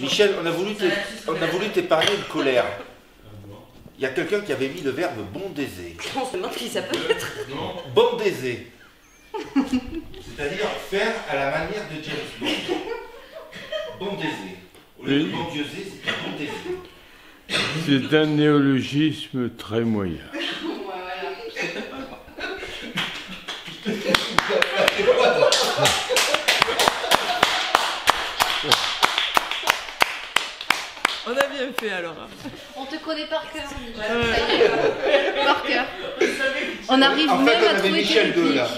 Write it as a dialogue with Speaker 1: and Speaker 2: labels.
Speaker 1: Michel, on a voulu te- on a voulu t'épargner de colère. Il y a quelqu'un qui avait mis le verbe bondaiser.
Speaker 2: On se demande qui ça peut être.
Speaker 1: Bondaiser. C'est-à-dire faire à la manière de James Bond. Bondaiser. Au lieu de bondieuser, c'est bondaiser.
Speaker 3: C'est un néologisme très moyen.
Speaker 2: On a bien fait alors.
Speaker 4: On te connaît par cœur. Par cœur. On arrive
Speaker 1: En fait,
Speaker 4: même
Speaker 1: on
Speaker 4: à
Speaker 1: avait
Speaker 4: trouver
Speaker 1: Michel 2
Speaker 4: répliques.
Speaker 1: là.